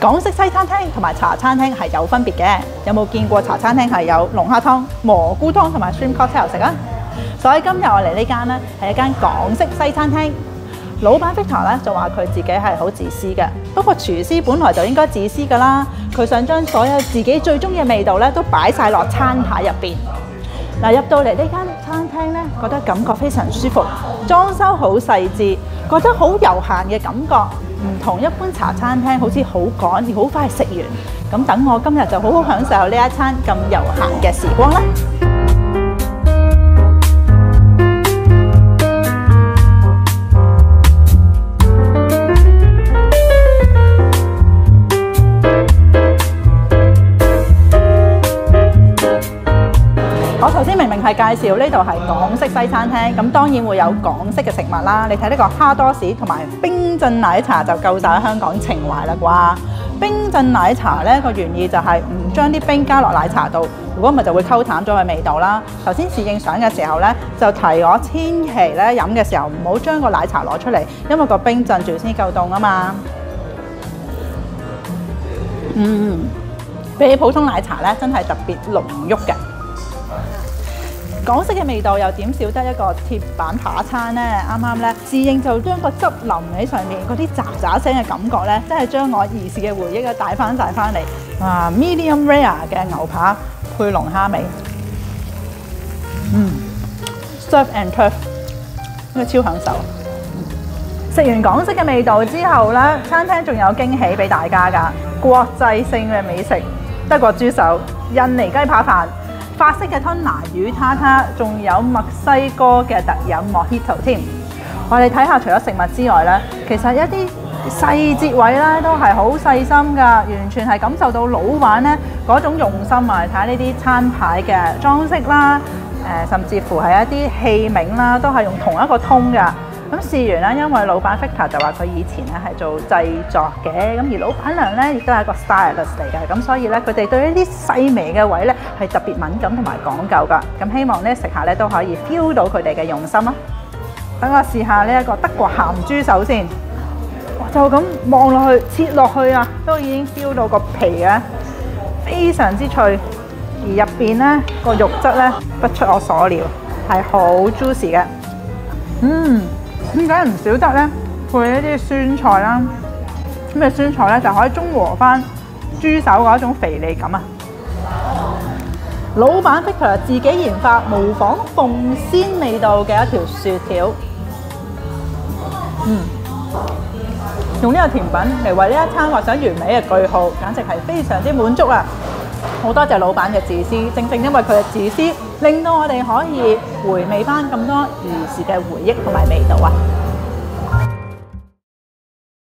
港式西餐廳同埋茶餐廳係有分別嘅。有冇見過茶餐廳係有龍蝦湯、蘑菇湯同埋 shrimp cocktail 食啊？所以今日我嚟呢間呢係一間港式西餐廳。老闆 Victor 咧就話佢自己係好自私嘅，不過廚師本來就應該自私噶啦。佢想將所有自己最中意嘅味道咧都擺晒落餐牌入邊。嗱，入到嚟呢間餐廳咧，覺得感覺非常舒服，裝修好細緻，覺得好悠閒嘅感覺，唔同一般茶餐廳好似好趕，要好快食完。咁等我今日就好好享受呢一餐咁悠閒嘅時光啦！頭先明明係介紹呢度係港式西餐廳，咁當然會有港式嘅食物啦。你睇呢個蝦多士同埋冰鎮奶茶就夠晒香港情懷啦啩！冰鎮奶茶呢個原意就係唔將啲冰加落奶茶度，如果唔係就會溝淡咗佢味道啦。頭先侍應相嘅時候呢，就提我千祈咧飲嘅時候唔好將個奶茶攞出嚟，因為個冰鎮住先夠凍啊嘛。嗯，比起普通奶茶咧，真係特別濃郁嘅。港式嘅味道又點少得一個鐵板扒餐呢？啱啱咧，侍應就將個汁淋喺上面，嗰啲喳喳聲嘅感覺咧，真係將我兒時嘅回憶啊帶翻晒翻嚟。啊，medium rare 嘅牛扒配龍蝦味，嗯，serve and turf，應該超享受。食完港式嘅味道之後咧，餐廳仲有驚喜俾大家㗎，國際性嘅美食，德國豬手、印尼雞扒飯。法式嘅吞拿魚塔塔，仲有墨西哥嘅特飲莫希圖添。我哋睇下，除咗食物之外咧，其實一啲細節位咧都係好細心㗎，完全係感受到老闆咧嗰種用心啊！睇下呢啲餐牌嘅裝飾啦，誒、甚至乎係一啲器皿啦，都係用同一個通㗎。咁試完啦，因為老闆 Victor 就話佢以前咧係做製作嘅，咁而老闆娘咧亦都係一個 stylist 嚟嘅，咁所以咧佢哋對呢啲細微嘅位咧係特別敏感同埋講究噶。咁希望咧食客咧都可以 feel 到佢哋嘅用心啦。等我試下呢一個德國鹹豬手先，就咁望落去切落去啊，都已經 feel 到個皮啊非常之脆，而入邊咧個肉質咧不出我所料係好 juicy 嘅，嗯。點解唔少得咧？配一啲酸菜啦，咁嘅酸菜咧就可以中和翻豬手嗰一種肥膩感啊！老闆 Victor 自己研發模仿鳳仙味道嘅一條薯條，嗯，用呢個甜品嚟為呢一餐畫上完美嘅句號，簡直係非常之滿足啊！好多謝老闆嘅自私，正正因為佢嘅自私，令到我哋可以回味翻咁多兒時嘅回憶同埋味道啊！